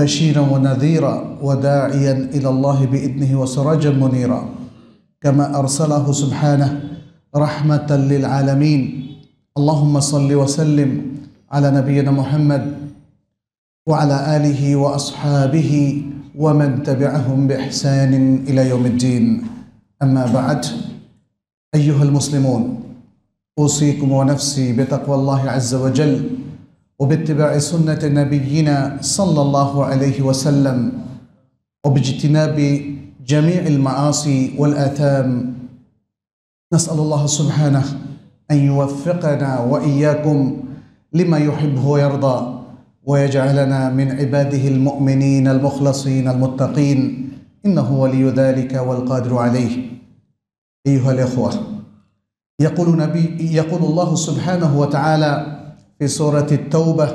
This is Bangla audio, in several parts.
بشيرا ونذيرا وداعيا إلى الله بإذنه وسراجا منيرا كما أرسله سبحانه رحمة للعالمين. اللهم صل وسلم على نبينا محمد وعلى آله وأصحابه ومن تبعهم بإحسان إلى يوم الدين. أما بعد أيها المسلمون أوصيكم ونفسي بتقوى الله عز وجل وباتباع سنة نبينا صلى الله عليه وسلم وباجتناب جميع المعاصي والآثام نسأل الله سبحانه أن يوفقنا وإياكم لما يحبه ويرضى ويجعلنا من عباده المؤمنين المخلصين المتقين إنه ولي ذلك والقادر عليه. أيها الإخوة يقول, نبي يقول الله سبحانه وتعالى في سورة التوبة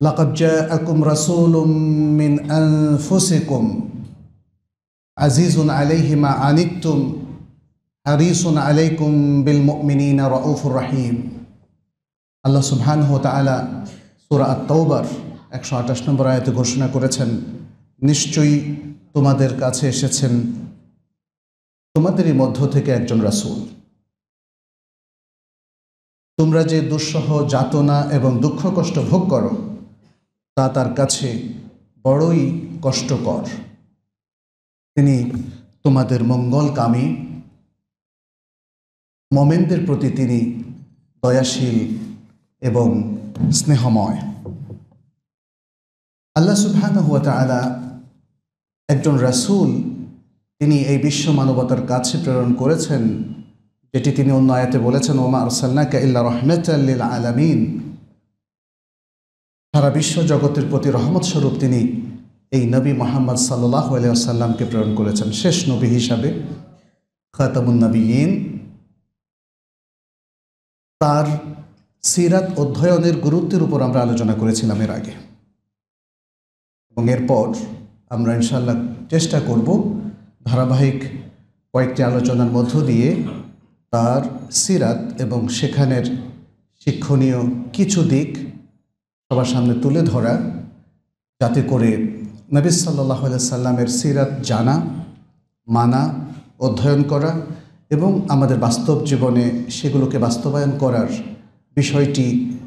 لقد جاءكم رسول من أنفسكم عزيز عليه ما عنتم حريص عليكم بالمؤمنين رؤوف رحيم আল্লাহ সুবহানাহু ওয়া তাআলা সূরা আত-তাওবার 128 নম্বর আয়াতে ঘোষণা করেছেন নিশ্চয়ই তোমাদের কাছে এসেছেন তোমাদেরই মধ্য থেকে একজন রাসূল তোমরা যে দুঃসহ যাতনা এবং দুঃখ কষ্ট ভোগ করো, তা তার কাছে বড়ই কষ্টকর। তিনি তোমাদের মঙ্গলকামী মমেনদের প্রতি তিনি দয়াশীল এবং স্নেহময়। আল্লাহ সুবহানাহু ওয়া তাআলা একজন রাসূল, তিনি এই বিশ্ব মানবতার কাছে প্রেরণ করেছেন যেটি তিনি অন্য আয়াতে বলেছেন, ওমা আরসাল্লাকা ইল্লা রহমতাল্লিল আলামিন সারা বিশ্ব জগতের প্রতি রহমত স্বরূপ তিনি এই নবী মোহাম্মদ সাল্লাহ আলিয়াসাল্লামকে প্রেরণ করেছেন। শেষ নবী হিসাবে খাতামুন নবীন। তার সিরাত অধ্যয়নের গুরুত্বের উপর আমরা আলোচনা করেছিলাম এর আগে। এবং এরপর আমরা ইনশাল্লাহ চেষ্টা করব ধারাবাহিক কয়েকটি আলোচনার মধ্য দিয়ে তার সিরাত এবং সেখানের শিক্ষণীয় কিছু দিক সবার সামনে তুলে ধরা, যাতে করে নবী সাল্লাহ সাল্লামের সিরাত জানা, মানা, অধ্যয়ন করা এবং আমাদের বাস্তব জীবনে সেগুলোকে বাস্তবায়ন করার বিষয়টি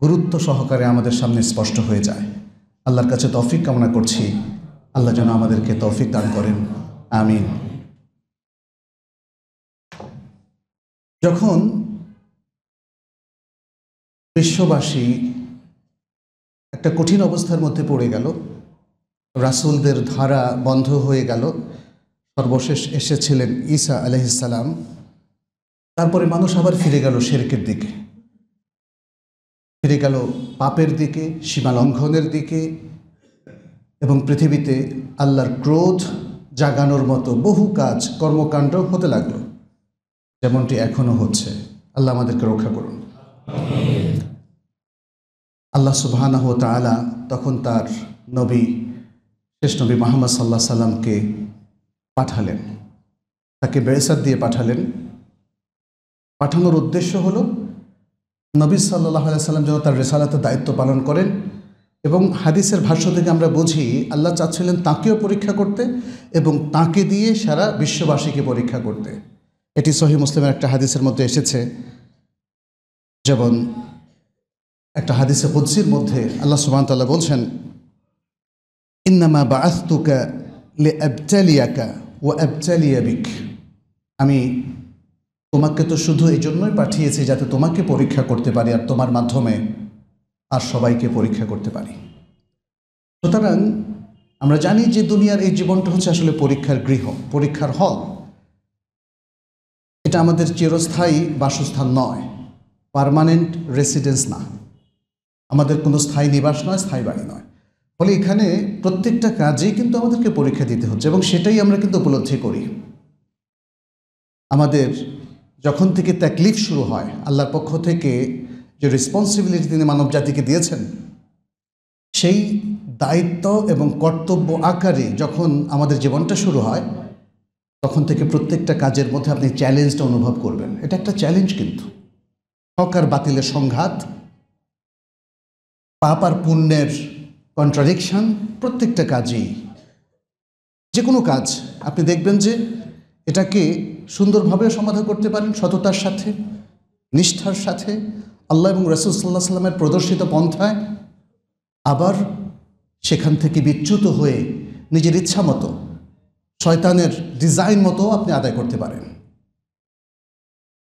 গুরুত্ব সহকারে আমাদের সামনে স্পষ্ট হয়ে যায়। আল্লাহর কাছে তৌফিক কামনা করছি। আল্লাহ যেন আমাদেরকে তৌফিক দান করেন। আমিন। যখন বিশ্ববাসী একটা কঠিন অবস্থার মধ্যে পড়ে গেল, রাসুলদের ধারা বন্ধ হয়ে গেল, সর্বশেষ এসেছিলেন ঈসা আলহিসাল্লাম তারপরে মানুষ আবার ফিরে গেল শেরকের দিকে। ফিরে গেল পাপের দিকে, সীমা লঙ্ঘনের দিকে এবং পৃথিবীতে আল্লাহর ক্রোধ জাগানোর মতো বহু কাজ, কর্মকাণ্ড হতে লাগল। যেমনটি এখনও হচ্ছে। আল্লাহ আমাদেরকে রক্ষা করুন। আল্লাহ সুবাহানাহ তালা তখন তার নবী, শেষ নবী মোহাম্মদ সাল্লাহ সাল্লামকে পাঠালেন। তাকে বেড়েসাদ দিয়ে পাঠালেন। পাঠানোর উদ্দেশ্য হল, নবী সাল্লাহ সাল্লাম যেন তার রেসালাতের দায়িত্ব পালন করেন এবং হাদিসের ভাষ্য থেকে আমরা বুঝি, আল্লাহ চাচ্ছিলেন তাকেও পরীক্ষা করতে এবং তাকে দিয়ে সারা বিশ্ববাসীকে পরীক্ষা করতে। এটি সহি মুসলিমের একটা হাদিসের মধ্যে এসেছে। যেমন একটা হাদিসে কুদ্সির মধ্যে আল্লাহ সুবান তাল্লাহ বলছেন, ইন্নামা বা আস্তুকা লে অ্যাবচালিয়াকা ও অ্যাবচালিয়াবিক আমি তোমাকে তো শুধু এই জন্যই পাঠিয়েছি যাতে তোমাকে পরীক্ষা করতে পারি আর তোমার মাধ্যমে আর সবাইকে পরীক্ষা করতে পারি। সুতরাং আমরা জানি যে দুনিয়ার এই জীবনটা হচ্ছে আসলে পরীক্ষার গৃহ, পরীক্ষার হল। এটা আমাদের চিরস্থায়ী বাসস্থান নয় পারমানেন্ট রেসিডেন্স না। আমাদের কোনো স্থায়ী নিবাস নয়, স্থায়ী বাড়ি নয়। ফলে এখানে প্রত্যেকটা কাজেই কিন্তু আমাদেরকে পরীক্ষা দিতে হচ্ছে এবং সেটাই আমরা কিন্তু উপলব্ধি করি। আমাদের যখন থেকে তাকলিফ শুরু হয়, আল্লাহর পক্ষ থেকে যে রেসপন্সিবিলিটি তিনি মানব জাতিকে দিয়েছেন, সেই দায়িত্ব এবং কর্তব্য আকারে যখন আমাদের জীবনটা শুরু হয় তখন থেকে প্রত্যেকটা কাজের মধ্যে আপনি চ্যালেঞ্জটা অনুভব করবেন। এটা একটা চ্যালেঞ্জ কিন্তু। হক আর বাতিলের সংঘাত, পাপ আর পুণ্যের কন্ট্রাডিকশন প্রত্যেকটা কাজেই। যে কোনো কাজ, আপনি দেখবেন যে এটাকে সুন্দরভাবে সমাধান করতে পারেন সততার সাথে, নিষ্ঠার সাথে। আল্লাহ এবং রসুল সাল্লাহ সাল্লামের প্রদর্শিত পন্থায় আবার সেখান থেকে বিচ্যুত হয়ে নিজের ইচ্ছা মতো শয়তানের ডিজাইন মতো আপনি আদায় করতে পারেন।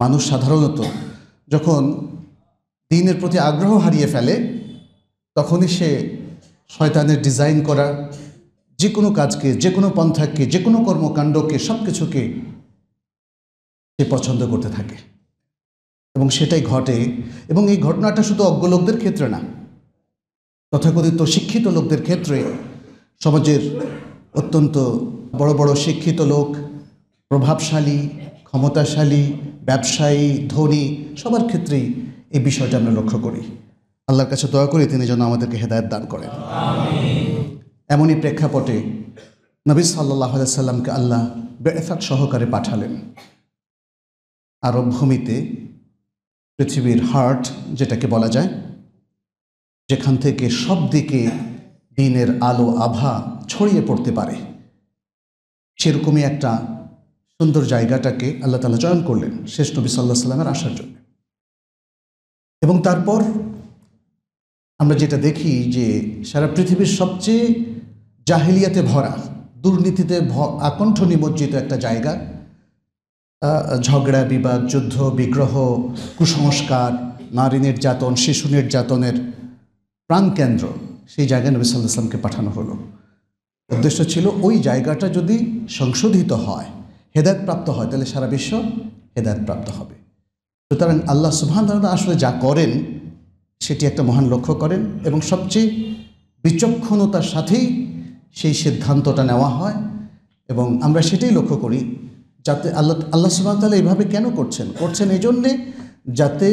মানুষ সাধারণত যখন দিনের প্রতি আগ্রহ হারিয়ে ফেলে, তখনই সে শয়তানের ডিজাইন করা, যে কোনো কাজকে, যে কোনো পন্থাকে, যে কোনো কর্মকাণ্ডকে সব কিছুকে সে পছন্দ করতে থাকে। এবং সেটাই ঘটে। এবং এই ঘটনাটা শুধু অজ্ঞ লোকদের ক্ষেত্রে না, তথাকথিত শিক্ষিত লোকদের ক্ষেত্রে সমাজের অত্যন্ত বড় বড় শিক্ষিত লোক, প্রভাবশালী, ক্ষমতাশালী, ব্যবসায়ী, ধনী, সবার ক্ষেত্রেই এই বিষয়টা আমরা লক্ষ্য করি। আল্লাহর কাছে দয়া করি তিনি যেন আমাদেরকে হেদায়ত দান করেন। এমনই প্রেক্ষাপটে নবী সাল্লাহ সাল্লামকে আল্লাহ বেফাক সহকারে পাঠালেন। আরব ভূমিতে পৃথিবীর হার্ট যেটাকে বলা যায়, যেখান থেকে সব দিকে দিনের আলো আভা ছড়িয়ে পড়তে পারে। সেরকমই একটা সুন্দর জায়গাটাকে আল্লাহ তালা চয়ন করলেন শেষ নবী সাল্লাহ সাল্লামের আসার জন্য। এবং তারপর আমরা যেটা দেখি যে সারা পৃথিবীর সবচেয়ে জাহিলিয়াতে ভরা, দুর্নীতিতে ভ, আকণ্ঠ নিমজ্জিত একটা জায়গা ঝগড়া, বিবাদ, যুদ্ধ, বিগ্রহ, কুসংস্কার, নারী নির্যাতন, শিশু নির্যাতনের প্রাণকেন্দ্র, সেই জায়গায় নবী সাল্লাহ পাঠানো হলো। উদ্দেশ্য ছিল ওই জায়গাটা যদি সংশোধিত হয় হেদায়তপ্রাপ্ত হয়, তাহলে সারা বিশ্ব হেদায়তপ্রাপ্ত হবে। সুতরাং আল্লাহ সুবহান আসলে যা করেন, সেটি একটা মহান লক্ষ্য করেন এবং সবচেয়ে বিচক্ষণতার সাথেই সেই সিদ্ধান্তটা নেওয়া হয় এবং আমরা সেটাই লক্ষ্য করি যাতে আল্লাহ আল্লাহ সুবাহতাল্লাহ এইভাবে কেন করছেন? করছেন এই জন্যে যাতে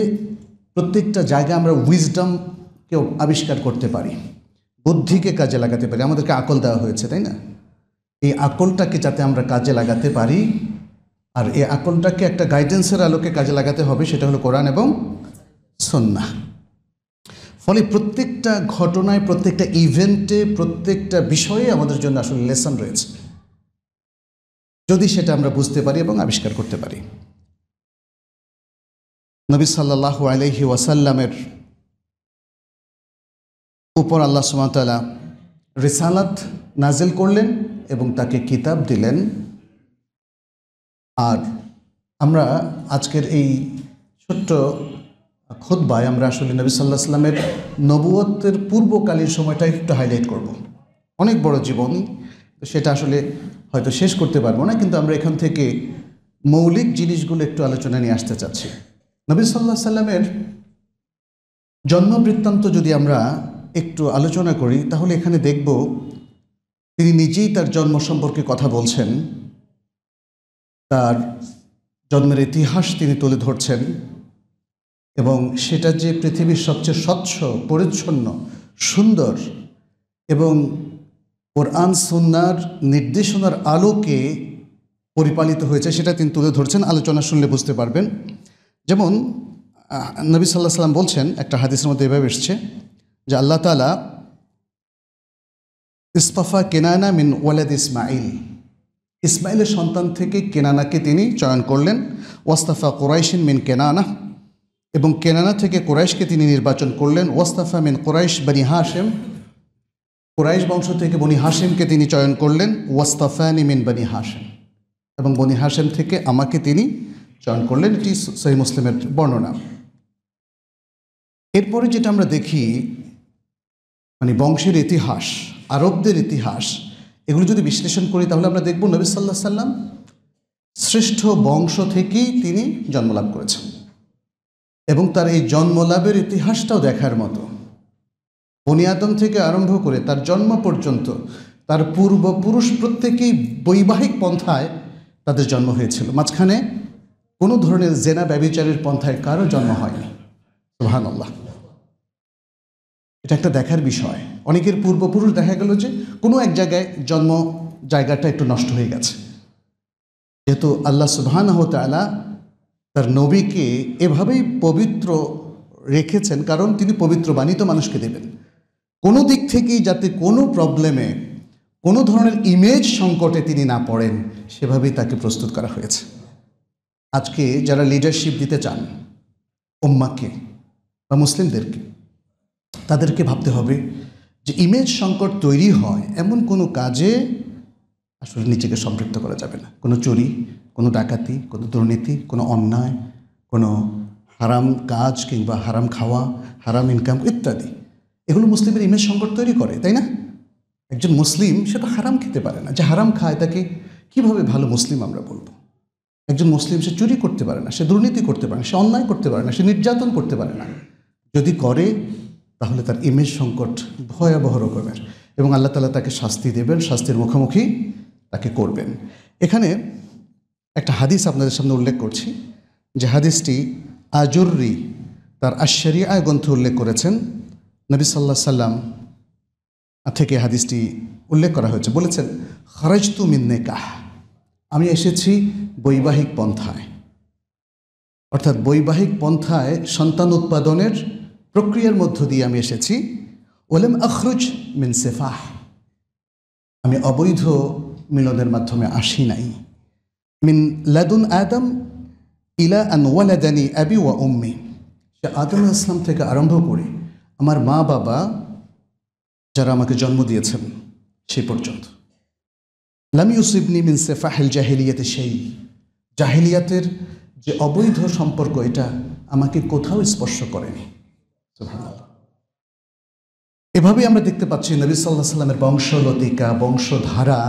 প্রত্যেকটা জায়গায় আমরা উইজডমকে আবিষ্কার করতে পারি। বুদ্ধিকে কাজে লাগাতে পারি। আমাদেরকে আকল দেওয়া হয়েছে, তাই না? এই আকলটাকে যাতে আমরা কাজে লাগাতে পারি, আর এই আকলটাকে একটা গাইডেন্সের আলোকে কাজে লাগাতে হবে, সেটা হলো কোরআন এবং সন্না ফলে প্রত্যেকটা ঘটনায়, প্রত্যেকটা ইভেন্টে প্রত্যেকটা বিষয়ে আমাদের জন্য আসলে লেসন রয়েছে। যদি সেটা আমরা বুঝতে পারি এবং আবিষ্কার করতে পারি। নবী সাল্লাহ আলহি ওয়াসাল্লামের উপর আল্লাহ সুমাতালা রিসালাত নাজেল করলেন এবং তাকে কিতাব দিলেন আর আমরা আজকের এই ছোট্ট খোদবায় আমরা আসলে নবী সাল্লাহ সাল্লামের নবুয়ত্বের পূর্বকালীন সময়টা একটু হাইলাইট করব। অনেক বড় জীবন সেটা আসলে হয়তো শেষ করতে পারব না, কিন্তু আমরা এখান থেকে মৌলিক জিনিসগুলো একটু আলোচনা নিয়ে আসতে চাচ্ছি নবী সাল্লাহ সাল্লামের জন্মবৃত্তান্ত যদি আমরা একটু আলোচনা করি, তাহলে এখানে দেখব তিনি নিজেই তার জন্ম সম্পর্কে কথা বলছেন। তার জন্মের ইতিহাস তিনি তুলে ধরছেন এবং সেটা যে পৃথিবীর সবচেয়ে স্বচ্ছ, পরিচ্ছন্ন, সুন্দর এবং কোরআন সুন্নার নির্দেশনার আলোকে পরিপালিত হয়েছে, সেটা তিনি তুলে ধরছেন। আলোচনা শুনলে বুঝতে পারবেন। যেমন নবী সাল্লাহ সাল্লাম বলছেন, একটা হাদিসের মধ্যে এভাবে এসছে যে আল্লাহ তালা ইস্তাফা কেনানা মিন ওয়ালাদ ইসমাইল ইসমাইলের সন্তান থেকে কেনানাকে তিনি চয়ন করলেন। ওয়াস্তাফা কোরাইশিন মিন কেনানা এবং কেনানা থেকে কোরাইশকে তিনি নির্বাচন করলেন। ওয়াস্তাফা মিন কোরাইশ বনি হাশেম। কোরাইশ বংশ থেকে বনি হাসেমকে তিনি চয়ন করলেন। ওয়াস্তাফানি মিন বনি হাসেম এবং বনি হাসেম থেকে আমাকে তিনি চয়ন করলেন। এটি সহি মুসলিমের বর্ণনা। এরপরে যেটা আমরা দেখি মানে বংশের ইতিহাস, আরবদের ইতিহাস, এগুলো যদি বিশ্লেষণ করি তাহলে আমরা দেখব নবী সাল্লাহ সাল্লাম শ্রেষ্ঠ বংশ থেকেই তিনি জন্মলাভ করেছেন। এবং তার এই জন্মলাভের ইতিহাসটাও দেখার মতো। বনি আদম থেকে আরম্ভ করে তার জন্ম পর্যন্ত তার পূর্বপুরুষ প্রত্যেকেই বৈবাহিক পন্থায় তাদের জন্ম হয়েছিল। মাঝখানে কোনো ধরনের জেনা ব্যবিচারের পন্থায় কারও জন্ম হয়নি। সুহান আল্লাহ এটা একটা দেখার বিষয়। অনেকের পূর্বপুরুষ দেখা গেল যে কোনো এক জায়গায় জন্ম জায়গাটা একটু নষ্ট হয়ে গেছে। যেহেতু আল্লাহ সুবহান তালা তার নবীকে এভাবেই পবিত্র রেখেছেন, কারণ তিনি পবিত্র বাণিত মানুষকে দেবেন। কোনো দিক থেকেই যাতে কোনো প্রবলেমে, কোনো ধরনের ইমেজ সংকটে তিনি না পড়েন, সেভাবেই তাকে প্রস্তুত করা হয়েছে। আজকে যারা লিডারশিপ দিতে চান, উম্মাকে বা মুসলিমদেরকে তাদেরকে ভাবতে হবে যে ইমেজ সংকট তৈরি হয় এমন কোনো কাজে আসলে নিজেকে সম্পৃক্ত করা যাবে না। কোনো চুরি, কোনো ডাকাতি, কোনো দুর্নীতি, কোনো অন্যায়, কোনো হারাম কাজ কিংবা হারাম খাওয়া, হারাম ইনকাম ইত্যাদি। এগুলো মুসলিমের ইমেজ সংকট তৈরি করে, তাই না? একজন মুসলিম সেটা হারাম খেতে পারে না। যে হারাম খায়, তাকে কীভাবে ভালো মুসলিম আমরা বলব? একজন মুসলিম, সে চুরি করতে পারে না, সে দুর্নীতি করতে পারে না, সে অন্যায় করতে পারে না, সে নির্যাতন করতে পারে না। যদি করে তাহলে তার ইমেজ সংকট ভয়াবহ রকমের। এবং আল্লাহ তালা তাকে শাস্তি দেবেন, শাস্তির মুখোমুখি তাকে করবেন। এখানে একটা হাদিস আপনাদের সামনে উল্লেখ করছি, যে হাদিসটি আজুর্রি, তার আশারিয়া গ্রন্থে উল্লেখ করেছেন। নবী সাল্লাহ সাল্লাম থেকে হাদিসটি উল্লেখ করা হয়েছে। বলেছেন, খরজতু মিন্নে কাহ আমি এসেছি বৈবাহিক পন্থায়। অর্থাৎ বৈবাহিক পন্থায় সন্তান উৎপাদনের প্রক্রিয়ার মধ্য দিয়ে আমি এসেছি। ওলেম আখরুজ মিন সেফাহ। আমি অবৈধ মিলনের মাধ্যমে আসি নাই। মিন লাদুন আদম ইলা আন ওয়ালাদানি আবি ওয়া উম্মি। সে আদম ইসলাম থেকে আরম্ভ করে আমার মা বাবা যারা আমাকে জন্ম দিয়েছেন সেই পর্যন্ত। লাম ইউসিবনি মিন সেফাহেল জাহেলিয়াতে সেই। জাহেলিয়াতের যে অবৈধ সম্পর্ক, এটা আমাকে কোথাও স্পর্শ করেনি। এভাবেই আমরা দেখতে পাচ্ছি নবী সাল্লাহ সাল্লামের বংশলতিকা, বংশধারা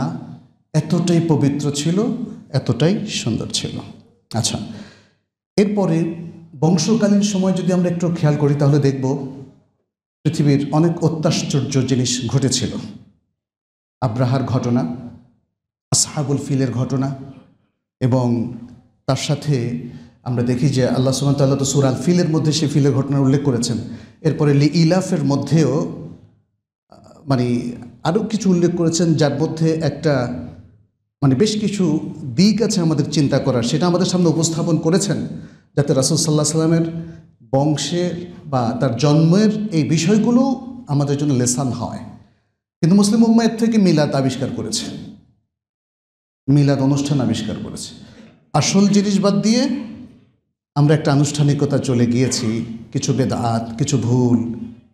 এতটাই পবিত্র ছিল, এতটাই সুন্দর ছিল। আচ্ছা এরপরে বংশকালীন সময় যদি আমরা একটু খেয়াল করি, তাহলে দেখব পৃথিবীর অনেক অত্যাশ্চর্য জিনিস ঘটেছিল। আব্রাহার ঘটনা, আসহাবুল ফিলের ঘটনা এবং তার সাথে আমরা দেখি যে আল্লাহ সুমতাল্লাহ তো সুরাল ফিলের মধ্যে সে ফিলের ঘটনা উল্লেখ করেছেন। এরপরে লি ইলাফের মধ্যেও মানে আরও কিছু উল্লেখ করেছেন যার মধ্যে একটা মানে বেশ কিছু দিক আছে আমাদের চিন্তা করার। সেটা আমাদের সামনে উপস্থাপন করেছেন যাতে রাসুল সাল্লাহ সাল্লামের বংশের বা তার জন্মের এই বিষয়গুলো আমাদের জন্য লেসান হয়। কিন্তু মুসলিম উম্মায়ের থেকে মিলাদ আবিষ্কার করেছে। মিলাদ অনুষ্ঠান আবিষ্কার করেছে। আসল জিনিস বাদ দিয়ে আমরা একটা আনুষ্ঠানিকতা চলে গিয়েছি। কিছু বেদাত, কিছু ভুল,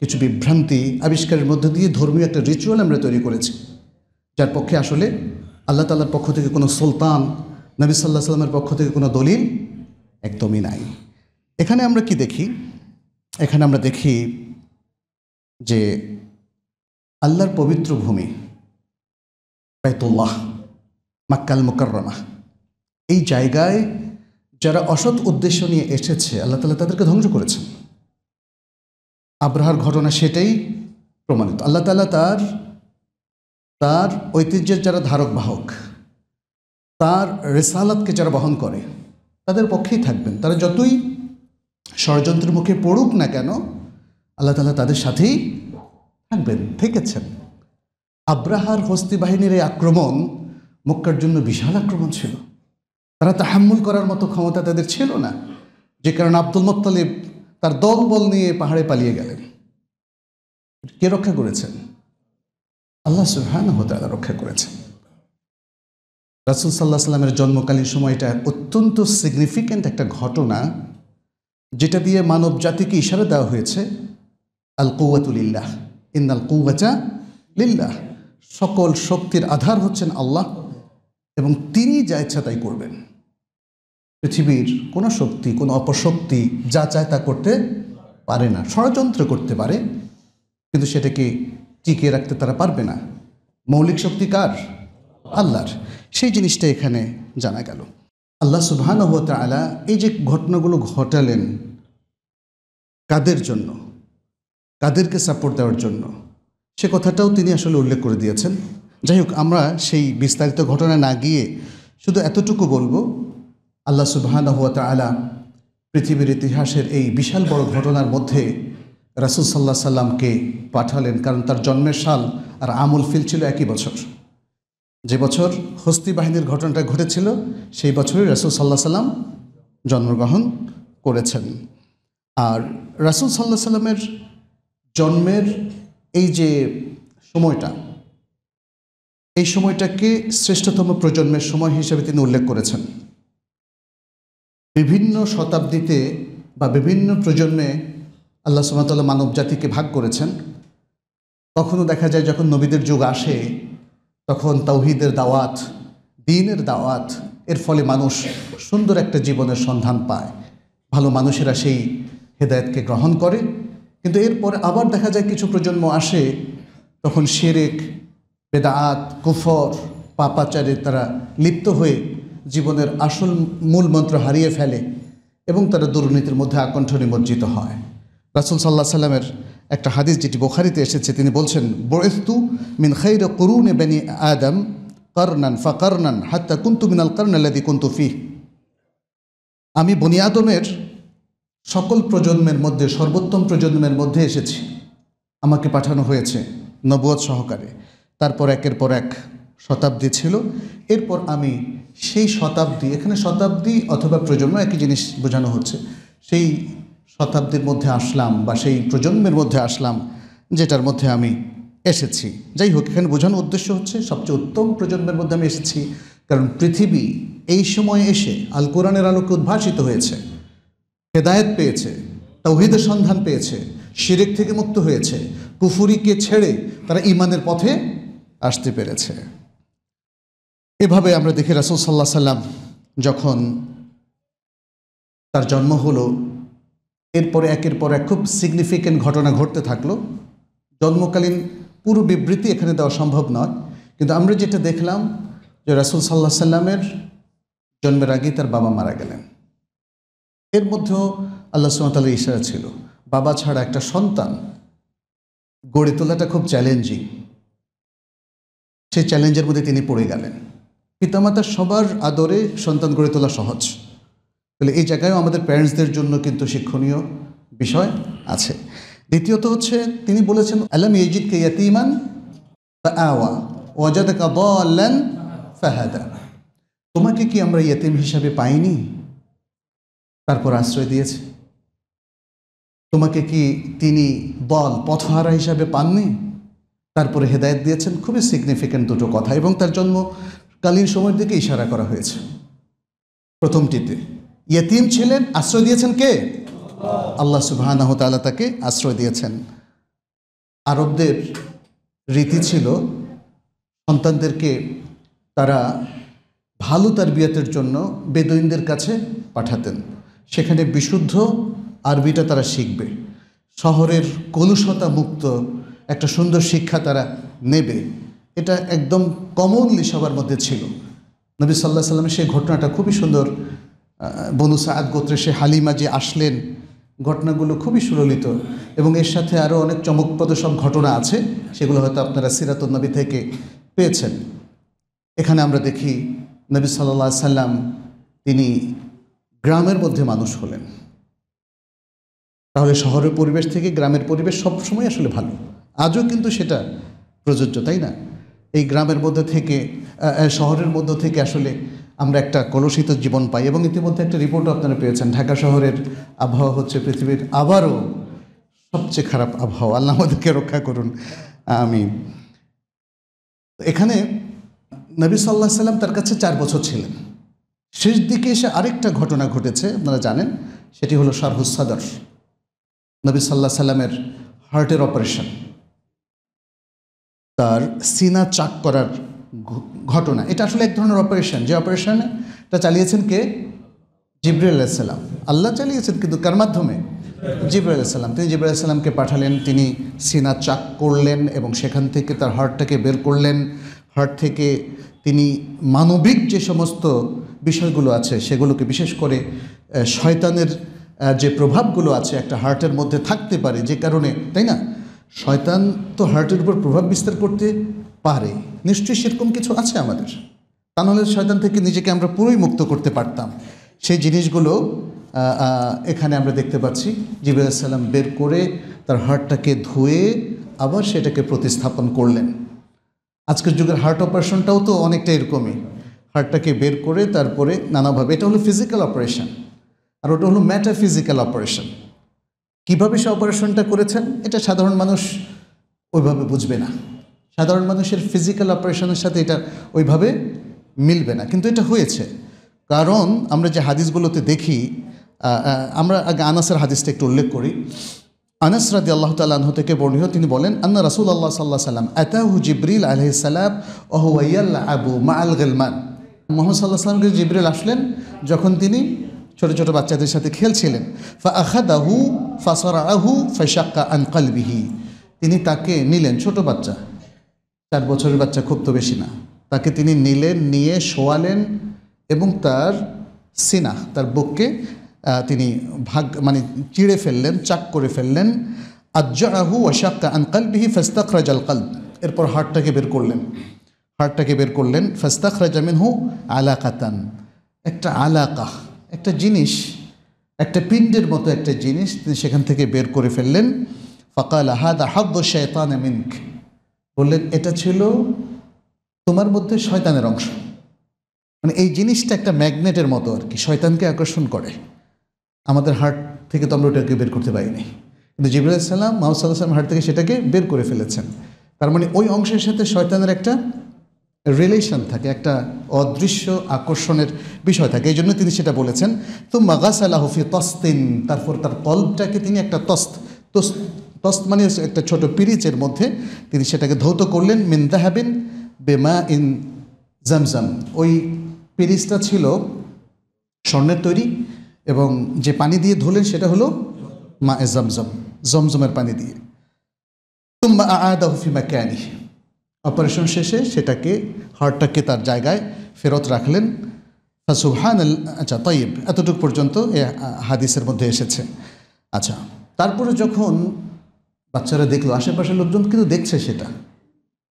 কিছু বিভ্রান্তি আবিষ্কারের মধ্য দিয়ে ধর্মীয় একটা রিচুয়াল আমরা তৈরি করেছি। যার পক্ষে আসলে আল্লাহ তাল্লার পক্ষ থেকে কোনো সুলতান, নবী সাল্লাহ সাল্লামের পক্ষ থেকে কোনো দলিল একদমই নাই। এখানে আমরা কি দেখি? এখানে আমরা দেখি যে আল্লাহর পবিত্র ভূমি বাইতুল্লাহ, মাক্কাল মোকাররমা। এই জায়গায় যারা অসৎ উদ্দেশ্য নিয়ে এসেছে, আল্লাহ তালা তাদেরকে ধ্বংস করেছেন। আব্রাহার ঘটনা সেটাই প্রমাণিত। আল্লাহ তালা তার তার ঐতিহ্যের যারা ধারক বাহক, তার রেসালাতকে যারা বহন করে, তাদের পক্ষেই থাকবেন। তারা যতই ষড়যন্ত্রের মুখে পড়ুক না কেন, আল্লাহ তালা তাদের সাথেই থাকবেন, থেকেছেন। আব্রাহার হস্তি বাহিনীর এই আক্রমণ মক্কার জন্য বিশাল আক্রমণ ছিল। তারা তাহাম্মুল করার মতো ক্ষমতা তাদের ছিল না। যে কারণে আব্দুল মোত্তালিব তার দল বল নিয়ে পাহাড়ে পালিয়ে গেলেন। কে রক্ষা করেছেন? আল্লাহ সুহান হতালা রক্ষা করেছেন। রাসুল সাল্লাহ সাল্লামের জন্মকালীন সময়টা অত্যন্ত সিগনিফিক্যান্ট একটা ঘটনা, যেটা দিয়ে মানব জাতিকে ইশারা দেওয়া হয়েছে আল কৌয়াতুলিল্লাহ ইন আল কৌয়াচা লিল্লাহ। সকল শক্তির আধার হচ্ছেন আল্লাহ। এবং তিনি যা ইচ্ছা তাই করবেন। পৃথিবীর কোনো শক্তি, কোনো অপশক্তি যা চায় তা করতে পারে না, ষড়যন্ত্র করতে পারে, কিন্তু সেটাকে টিকিয়ে রাখতে তারা পারবে না। মৌলিক শক্তি কার? আল্লাহর। সেই জিনিসটা এখানে জানা গেল। আল্লাহ সুবহান আলা এই যে ঘটনাগুলো ঘটালেন কাদের জন্য? কাদেরকে সাপোর্ট দেওয়ার জন্য? সে কথাটাও তিনি আসলে উল্লেখ করে দিয়েছেন। যাই হোক আমরা সেই বিস্তারিত ঘটনা না গিয়ে শুধু এতটুকু বলব, আল্লাহ সুবাহান হুয়া তালা পৃথিবীর ইতিহাসের এই বিশাল বড় ঘটনার মধ্যে রাসুল সাল্লাহ সাল্লামকে পাঠালেন, কারণ তার জন্মের সাল আর আমুল ফিল ছিল একই বছর। যে বছর হস্তি বাহিনীর ঘটনাটা ঘটেছিল, সেই বছরই রাসুল সাল্লাহ সাল্লাম জন্মগ্রহণ করেছেন। আর রাসুল সাল্লাহ সাল্লামের জন্মের এই যে সময়টা এই সময়টাকে শ্রেষ্ঠতম প্রজন্মের সময় হিসেবে তিনি উল্লেখ করেছেন। বিভিন্ন শতাব্দীতে বা বিভিন্ন প্রজন্মে আল্লাহ সুমতাল্লাহ মানব জাতিকে ভাগ করেছেন। কখনো দেখা যায় যখন নবীদের যুগ আসে, তখন তৌহিদের দাওয়াত দিনের দাওয়াত, এর ফলে মানুষ সুন্দর একটা জীবনের সন্ধান পায়। ভালো মানুষেরা সেই হেদায়তকে গ্রহণ করে। কিন্তু এরপর আবার দেখা যায় কিছু প্রজন্ম আসে, তখন শেরেক বেদাত, কুফর পাপাচারে তারা লিপ্ত হয়ে জীবনের আসল মূল মন্ত্র হারিয়ে ফেলে এবং তারা দুর্নীতির মধ্যে আকণ্ঠ নিমজ্জিত হয়। রাসুল সাল্লাহ সাল্লামের একটা হাদিস যেটি বোখারিতে এসেছে, তিনি বলছেন বরেস্তু মিন খৈর করুনে বেনি আদম করনান ফাকরনান হাত্তা কুন্তু মিনাল কর্নাল্লাদি কুন্তু ফি আমি বনি আদমের সকল প্রজন্মের মধ্যে, সর্বোত্তম প্রজন্মের মধ্যে এসেছি। আমাকে পাঠানো হয়েছে নবুয়ত সহকারে। তারপর একের পর এক শতাব্দী ছিল। এরপর আমি সেই শতাব্দী, এখানে শতাব্দী অথবা প্রজন্ম একই জিনিস বোঝানো হচ্ছে। সেই শতাব্দীর মধ্যে আসলাম বা সেই প্রজন্মের মধ্যে আসলাম যেটার মধ্যে আমি এসেছি। যাই হোক, এখানে বোঝানোর উদ্দেশ্য হচ্ছে সবচেয়ে উত্তম প্রজন্মের মধ্যে আমি এসেছি কারণ পৃথিবী এই সময়ে এসে আল কোরআনের আলোকে উদ্ভাসিত হয়েছে, হেদায়েত পেয়েছে তৌহিদের সন্ধান পেয়েছে, শিরেক থেকে মুক্ত হয়েছে, কুফুরিকে ছেড়ে তারা ইমানের পথে আসতে পেরেছে। এভাবে আমরা দেখি রাসুল সাল্লাহ সাল্লাম যখন তার জন্ম হলো, এরপরে একের পর এক খুব সিগনিফিক্যান্ট ঘটনা ঘটতে থাকল। জন্মকালীন পুরো বিবৃতি এখানে দেওয়া সম্ভব নয়, কিন্তু আমরা যেটা দেখলাম যে রাসুল সাল্লাহ সাল্লামের জন্মের আগেই তার বাবা মারা গেলেন। এর মধ্যেও আল্লাহ সুমতালের ইশারা ছিল, বাবা ছাড়া একটা সন্তান গড়ে তোলাটা খুব চ্যালেঞ্জিং সেই চ্যালেঞ্জের মধ্যে তিনি পড়ে গেলেন। পিতামাতা সবার আদরে সন্তান গড়ে তোলা সহজ। তাহলে এই জায়গায়ও আমাদের প্যারেন্টসদের জন্য কিন্তু শিক্ষণীয় বিষয় আছে। দ্বিতীয়ত হচ্ছে, তিনি বলেছেন, আলাম ইজিদকে ইয়াতিমান আওয়া ওয়াজাদাকা দাল্লান ফাহাদা। তোমাকে কি আমরা ইয়েতিম হিসাবে পাইনি? তারপর আশ্রয় দিয়েছে। তোমাকে কি তিনি বল পথহারা হিসাবে পাননি? তারপরে হেদায়ত দিয়েছেন। খুবই সিগনিফিক্যান্ট দুটো কথা এবং তার জন্মকালীন সময়ের দিকে ইশারা করা হয়েছে। প্রথমটিতে, ইয়েতিম ছিলেন, আশ্রয় দিয়েছেন কে? আল্লাহ সুবাহ তালা তাকে আশ্রয় দিয়েছেন। আরবদের রীতি ছিল, সন্তানদেরকে তারা ভালো তার বিয়াতের জন্য বেদুইনদের কাছে পাঠাতেন। সেখানে বিশুদ্ধ আরবিটা তারা শিখবে। শহরের কলুষতা মুক্ত একটা সুন্দর শিক্ষা তারা নেবে। এটা একদম কমনলি সবার মধ্যে ছিল। নবী সাল্লাহ সাল্লামের সেই ঘটনাটা খুবই সুন্দর। বনু সাদ গোত্রে সে হালিমা যে আসলেন, ঘটনাগুলো খুবই সুললিত এবং এর সাথে আরও অনেক চমকপ্রদ সব ঘটনা আছে, সেগুলো হয়তো আপনারা সিরাতুল নবী থেকে পেয়েছেন। এখানে আমরা দেখি নবী সাল্লা সাল্লাম তিনি গ্রামের মধ্যে মানুষ হলেন। তাহলে শহরের পরিবেশ থেকে গ্রামের পরিবেশ সবসময় আসলে ভালো। আজও কিন্তু সেটা প্রযোজ্য, তাই না? এই গ্রামের মধ্যে থেকে শহরের মধ্য থেকে আসলে আমরা একটা কলুষিত জীবন পাই এবং ইতিমধ্যে একটা রিপোর্টও আপনারা পেয়েছেন। ঢাকা শহরের আবহাওয়া হচ্ছে পৃথিবীর আবারও সবচেয়ে খারাপ আবহাওয়া। আল্লাহ আমাদেরকে রক্ষা করুন। আমি এখানে নবী সাল্লাহ সাল্লাম তার কাছে চার বছর ছিলেন। শেষ দিকে এসে আরেকটা ঘটনা ঘটেছে, আপনারা জানেন, সেটি হলো শারহুস সাদর। নবী সাল্লাহ সাল্লামের হার্টের অপারেশন তার সিনা চাক করার ঘটনা। এটা আসলে এক ধরনের অপারেশন যে অপারেশনটা চালিয়েছেন কে? জিব্রাইল আলাইসাল্লাম আল্লাহ চালিয়েছেন, কিন্তু কার মাধ্যমে? জিব্রাইল আলাইসাল্লাম তিনি জিব্রাইল আলাইসাল্লামকে পাঠালেন, তিনি সিনা চাক করলেন এবং সেখান থেকে তার হার্টটাকে বের করলেন। হার্ট থেকে তিনি মানবিক যে সমস্ত বিষয়গুলো আছে, সেগুলোকে বিশেষ করে শয়তানের যে প্রভাবগুলো আছে, একটা হার্টের মধ্যে থাকতে পারে, যে কারণে, তাই না? শয়তান তো হার্টের উপর প্রভাব বিস্তার করতে পারে। নিশ্চয়ই সেরকম কিছু আছে আমাদের। তা নাহলে শয়তান থেকে নিজেকে আমরা পুরোই মুক্ত করতে পারতাম। সেই জিনিসগুলো এখানে আমরা দেখতে পাচ্ছি। জিবুল সাল্লাম বের করে তার হার্টটাকে ধুয়ে আবার সেটাকে প্রতিস্থাপন করলেন। আজকের যুগের হার্ট অপারেশনটাও তো অনেকটা এরকমই। হার্টটাকে বের করে তারপরে নানাভাবে, এটা হলো ফিজিক্যাল অপারেশন আর ওটা হলো ম্যাটাফিজিক্যাল অপারেশন কীভাবে সে অপারেশনটা করেছেন, এটা সাধারণ মানুষ ওইভাবে বুঝবে না। সাধারণ মানুষের ফিজিক্যাল অপারেশনের সাথে এটা ওইভাবে মিলবে না। কিন্তু এটা হয়েছে। কারণ আমরা যে হাদিসগুলোতে দেখি আমরা আগে আনাসের হাদিসটা একটু উল্লেখ করি। আনাস রাদি আল্লাহ তালাহ থেকে বর্ণিত তিনি বলেন, আন্না রাসুল আল্লাহ সাল্লাহ সাল্লাম আতাহু জিব্রিল আলহ সালাম ওহুয়াইয়াল্লা আবু মা আল গেলমান। মোহাম্মদ সাল্লাহ সাল্লামকে জিব্রিল আসলেন যখন তিনি ছোট ছোট বাচ্চাদের সাথে খেলছিলেন। ফা আখাদাহু ফাসরাহু ফাশাক্কা আন কালবিহি। তিনি তাকে নিলেন, ছোট বাচ্চা। চার বছরের বাচ্চা খুব তো বেশি না। তাকে তিনি নিলেন, নিয়ে শোয়ালেন এবং তার সিনা, তার বুককে তিনি ভাগ মানে চিড়ে ফেললেন, চাক করে ফেললেন। আজ্জাহু ওয়াশাক্কা আন কালবিহি ফাস্তাখরাজ আল কালব। এরপর হার্টটাকে বের করলেন। হার্টটাকে বের করলেন, ফাস্তাখরাজ মিনহু আলাকাতান। একটা আলাকা। একটা জিনিস, একটা পিণ্ডের মতো একটা জিনিস তিনি সেখান থেকে বের করে ফেললেন। ফকাল, হাদা হাদ্দ শয়তান মিনক। বললেন, এটা ছিল তোমার মধ্যে শয়তানের অংশ। মানে এই জিনিসটা একটা ম্যাগনেটের মতো আর কি, শয়তানকে আকর্ষণ করে। আমাদের হার্ট থেকে তো আমরা ওটাকে বের করতে পারিনি। কিন্তু জিবুল সাল্লাম মোহাম্মদ সাল্লাহ হার্ট থেকে সেটাকে বের করে ফেলেছেন। তার মানে ওই অংশের সাথে শয়তানের একটা রিলেশন থাকে, একটা অদৃশ্য আকর্ষণের বিষয় থাকে এই জন্য তিনি সেটা বলেছেন। তো মাগাস আলাহফি তস্তিন তারপর তার কল্পটাকে তিনি একটা তস্ত তস্ত তস্ত মানে একটা ছোট পিরিচের মধ্যে তিনি সেটাকে ধৌত করলেন মিন্দাহাবিন বেমা ইন জামজাম। ওই পিরিচটা ছিল স্বর্ণের তৈরি এবং যে পানি দিয়ে ধুলেন সেটা হলো মা এ জমজম, জমজমের পানি দিয়ে। তুম্বা আদাহু ফি মাকানি অপারেশন শেষে সেটাকে হার্টটাকে তার জায়গায় ফেরত রাখলেন। সুবহান আচ্ছা তৈব এতটুকু পর্যন্ত এ হাদিসের মধ্যে এসেছে। আচ্ছা তারপরে যখন বাচ্চারা দেখল, আশেপাশের লোকজন কিন্তু দেখছে সেটা।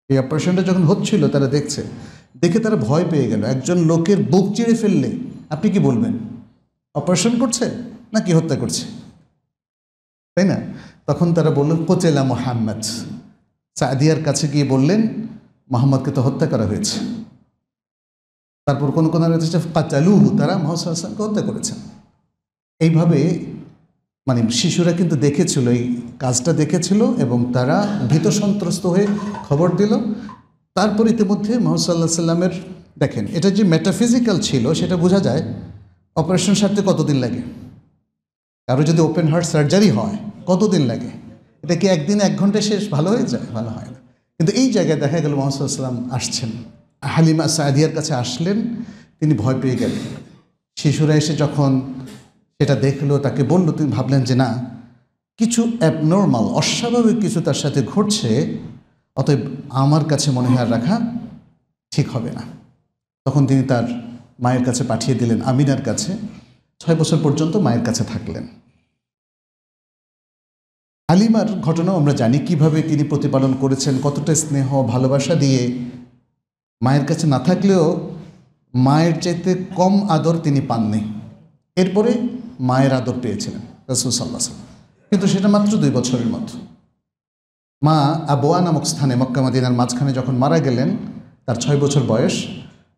এই অপারেশনটা যখন হচ্ছিল, তারা দেখছে। দেখে তারা ভয় পেয়ে গেল। একজন লোকের বুক চিড়ে ফেললে, আপনি কি বলবেন? অপারেশন করছে নাকি হত্যা করছে? তাই না? তখন তারা বললেন কোচেলা মোহাম্মদ। সাদিয়ার কাছে গিয়ে বললেন, মোহাম্মদকে তো হত্যা করা হয়েছে। তারপর কোন কোন কাচালুহু তারা মোহাম্মদ হাসানকে হত্যা করেছেন। এইভাবে মানে শিশুরা কিন্তু দেখেছিল, এই কাজটা দেখেছিল এবং তারা ভীত সন্ত্রস্ত হয়ে খবর দিল। তারপর ইতিমধ্যে মোহাম্মদ সাল্লামের দেখেন, এটা যে মেটাফিজিক্যাল ছিল, সেটা বোঝা যায় অপারেশন সারতে কতদিন লাগে? কারও যদি ওপেন হার্ট সার্জারি হয়, কতদিন লাগে? এটা কি একদিন এক ঘণ্টা শেষ? ভালো হয়ে যায়? ভালো হয় না। কিন্তু এই জায়গায় দেখা গেল মোহাম্মদ আসছেন। হালিমা সাদিয়ার কাছে আসলেন। তিনি ভয় পেয়ে গেলেন। শিশুরা এসে যখন সেটা দেখল, তাকে বলল, তিনি ভাবলেন যে না, কিছু অ্যাবনর্মাল অস্বাভাবিক কিছু তার সাথে ঘটছে, অতএব আমার কাছে মনে হয় রাখা ঠিক হবে না। তখন তিনি তার মায়ের কাছে পাঠিয়ে দিলেন, আমিনার কাছে। ছয় বছর পর্যন্ত মায়ের কাছে থাকলেন। হালিমার ঘটনাও আমরা জানি, কীভাবে তিনি প্রতিপালন করেছেন, কতটা স্নেহ, ভালোবাসা দিয়ে মায়ের কাছে না থাকলেও মায়ের চাইতে কম আদর তিনি পাননি। এরপরে মায়ের আদর পেয়েছিলেন রসুল সাল্লাহ কিন্তু সেটা মাত্র দুই বছরের মতো মা আবোয়া নামক স্থানে মক্কা মাদিনার মাঝখানে যখন মারা গেলেন, তার ছয় বছর বয়স,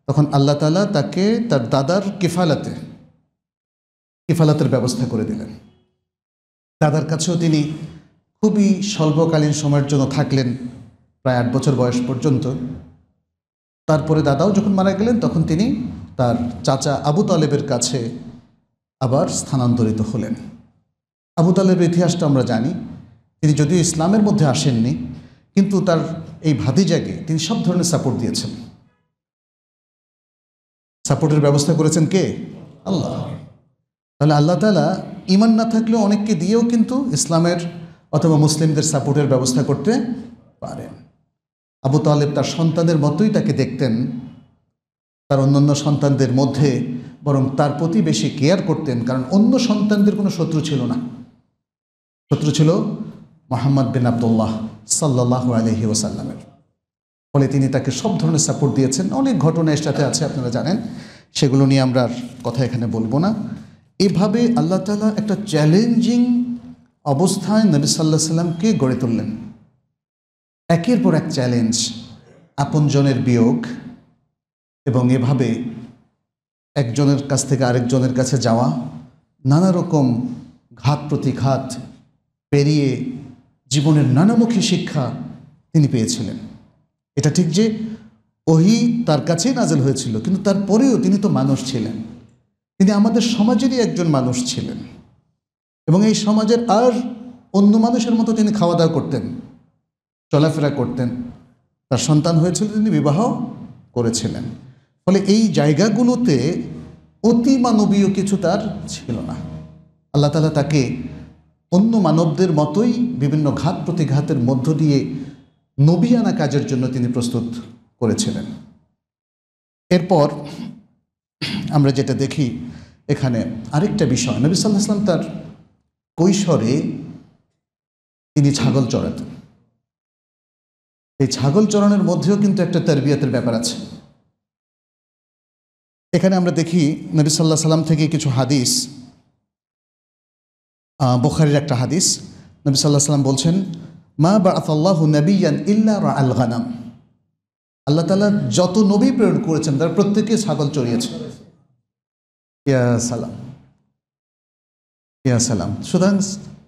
তখন আল্লাহ তালা তাকে তার দাদার কিফালাতে, কিফালাতের ব্যবস্থা করে দিলেন। দাদার কাছেও তিনি খুবই স্বল্পকালীন সময়ের জন্য থাকলেন, প্রায় আট বছর বয়স পর্যন্ত। তারপরে দাদাও যখন মারা গেলেন, তখন তিনি তার চাচা আবু তালেবের কাছে আবার স্থানান্তরিত হলেন। আবু তালেবের ইতিহাসটা আমরা জানি। তিনি যদিও ইসলামের মধ্যে আসেননি, কিন্তু তার এই ভাতিজাকে তিনি সব ধরনের সাপোর্ট দিয়েছেন। সাপোর্টের ব্যবস্থা করেছেন কে? আল্লাহ। তাহলে আল্লাহ তালা ইমান না থাকলেও অনেককে দিয়েও কিন্তু ইসলামের অথবা মুসলিমদের সাপোর্টের ব্যবস্থা করতে পারেন আবু তালেব তার সন্তানের মতোই তাকে দেখতেন। তার অন্যান্য সন্তানদের মধ্যে বরং তার প্রতি বেশি কেয়ার করতেন, কারণ অন্য সন্তানদের কোনো শত্রু ছিল না। শত্রু ছিল মোহাম্মদ বিন আবদুল্লাহ সাল্লাহ আলহি ওসাল্লামের ফলে তিনি তাকে সব ধরনের সাপোর্ট দিয়েছেন। অনেক ঘটনা এর সাথে আছে, আপনারা জানেন। সেগুলো নিয়ে আমরা কথা এখানে বলব না। এভাবে আল্লাহ তালা একটা চ্যালেঞ্জিং অবস্থায় নবী সাল্লাহ সাল্লামকে গড়ে তুললেন। একের পর এক চ্যালেঞ্জ, আপনজনের বিয়োগ এবং এভাবে একজনের কাছ থেকে আরেকজনের কাছে যাওয়া, নানা রকম ঘাত প্রতিঘাত পেরিয়ে জীবনের নানামুখী শিক্ষা তিনি পেয়েছিলেন। এটা ঠিক যে ওহি তার কাছেই নাজেল হয়েছিল, কিন্তু তারপরেও তিনি তো মানুষ ছিলেন। তিনি আমাদের সমাজেরই একজন মানুষ ছিলেন। এবং এই সমাজের আর অন্য মানুষের মতো তিনি খাওয়া দাওয়া করতেন, চলাফেরা করতেন। তার সন্তান হয়েছিল তিনি বিবাহ করেছিলেন। ফলে এই জায়গাগুলোতে অতি মানবীয় কিছু তার ছিল না। আল্লাহ তালা তাকে অন্য মানবদের মতোই বিভিন্ন ঘাত প্রতিঘাতের মধ্য দিয়ে নবিয়ানা কাজের জন্য তিনি প্রস্তুত করেছিলেন। এরপর আমরা যেটা দেখি, এখানে আরেকটা বিষয়। নবী সাল্লাহ আসলাম তার কৈশোরে তিনি ছাগল চড়াতেন এই ছাগল চড়ানোর মধ্যেও কিন্তু একটা তারবিয়াতের ব্যাপার আছে। এখানে আমরা দেখি নবী সাল্লাহ সাল্লাম থেকে কিছু হাদিস বোখারির একটা হাদিস। নবী সাল্লাহ সাল্লাম বলছেন, মা বা আতাল্লাহ নবীয়ান ইল্লা আল গানাম। আল্লাহ তালা যত নবী প্রেরণ করেছেন, তারা প্রত্যেকে ছাগল চড়িয়েছে। ইয়া সালাম। ইয়া সালাম সুতরাং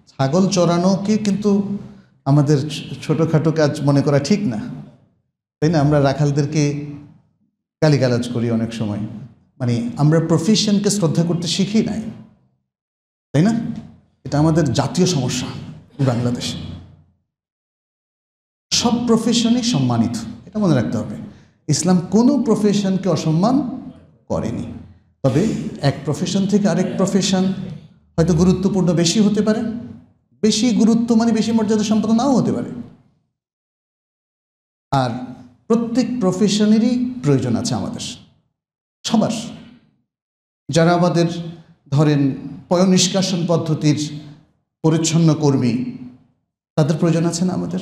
ছাগল চড়ানোকে কিন্তু আমাদের ছোটোখাটো কাজ মনে করা ঠিক না। তাই না? আমরা রাখালদেরকে গালিগালাজ করি অনেক সময়। মানে আমরা প্রফেশনকে শ্রদ্ধা করতে শিখি নাই। তাই না? এটা আমাদের জাতীয় সমস্যা বাংলাদেশে। সব প্রফেশনই সম্মানিত। এটা মনে রাখতে হবে। ইসলাম কোনো প্রফেশনকে অসম্মান করেনি। তবে এক প্রফেশন থেকে আরেক প্রফেশন হয়তো গুরুত্বপূর্ণ বেশি হতে পারে। বেশি গুরুত্ব মানে বেশি মর্যাদা সম্পন্ন নাও হতে পারে। আর প্রত্যেক প্রফেশনেরই প্রয়োজন আছে আমাদের। সবার। যারা আমাদের ধরেন পয় নিষ্কাশন পদ্ধতির পরিচ্ছন্ন কর্মী, তাদের প্রয়োজন আছে না আমাদের?